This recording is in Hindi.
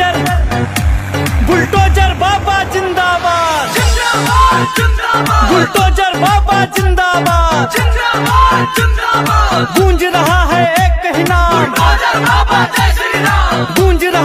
बुलडोजर बुलडोजर बाबा जिंदाबाद। बुलडोजर बाबा जिंदाबाद। गूंज रहा है एक नाम। गूंज रहा